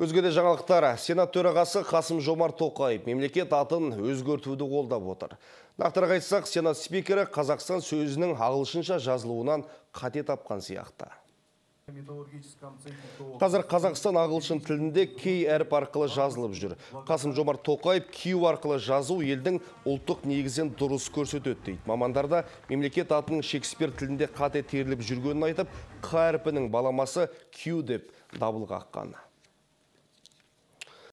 Өзгеде жаңалықтар, Сенат төрағасы Қасым Жомарт Тоқаев мемлекет атын өзгертуді қолдап отыр. Нақтырақ айтсақ, Сенат спикері Қазақстан сөзінің ағылшынша жазылуынан қате тапқан сияқты. Қазір Қазақстан ағылшын тілінде кей әріп арқылы жазылып жүр. Қасым Жомарт Тоқаев Q арқылы жазу елдің ұлттық негізен дұрыс көрсетеді дейді. Мамандарда мемлекет атының Шекспир тілінде қате теріліп жүргенін айтып, Қ әрпінің баламасы Q деп дабыл қаққан.